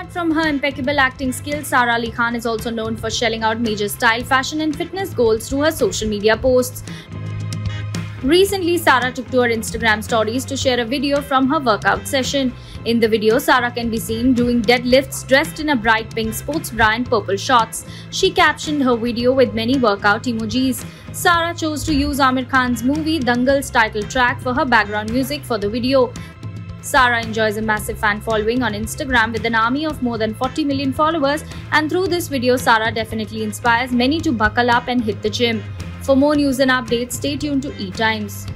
Apart from her impeccable acting skills, Sara Ali Khan is also known for shelling out major style, fashion, and fitness goals through her social media posts. Recently, Sara took to her Instagram stories to share a video from her workout session. In the video, Sara can be seen doing deadlifts dressed in a bright pink sports bra and purple shorts. She captioned her video with many workout emojis. Sara chose to use Aamir Khan's movie Dangal's title track for her background music for the video. Sara enjoys a massive fan following on Instagram with an army of more than 40 million followers, and through this video, Sara definitely inspires many to buckle up and hit the gym. For more news and updates, stay tuned to E Times.